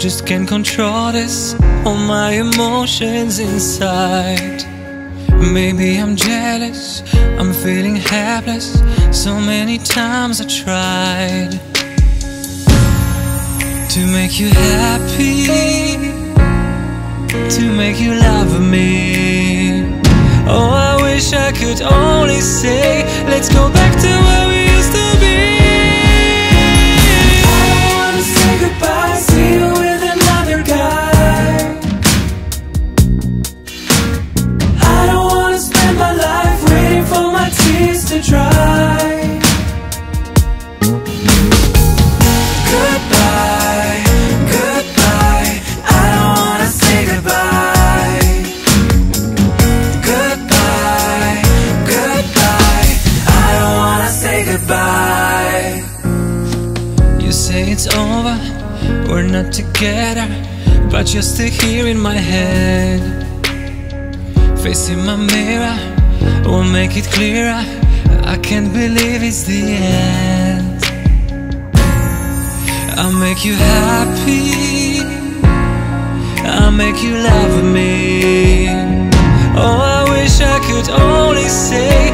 just can't control this. All my emotions inside. Maybe I'm jealous, I'm feeling helpless. So many times I tried to make you happy, to make you love me. Oh, I wish I could only say, let's go back to to dry. Goodbye, goodbye. I don't wanna say goodbye. Goodbye, goodbye. I don't wanna say goodbye. You say it's over, we're not together, but you're still here in my head. Facing my mirror will make it clearer. I can't believe it's the end. I'll make you happy. I'll make you love me. Oh, I wish I could only say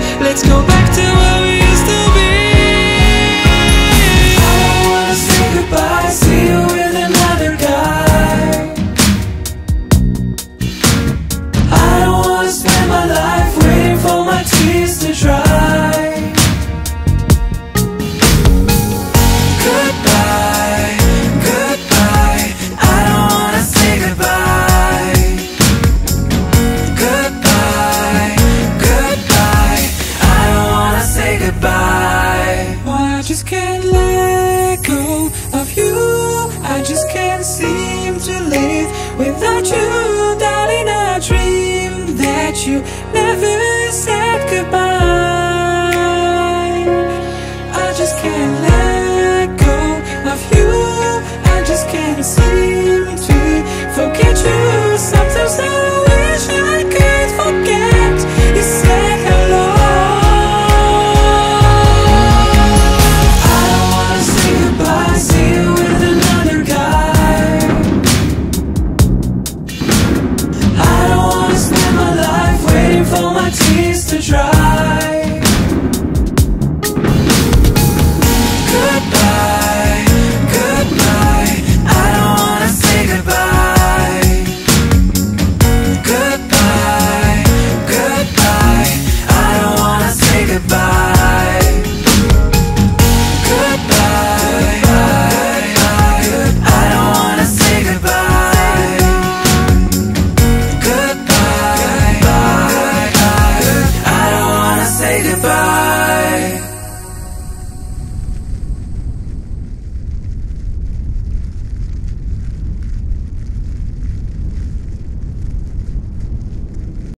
you. I just can't seem to live without you Darling, I dream that you never said goodbye. to try.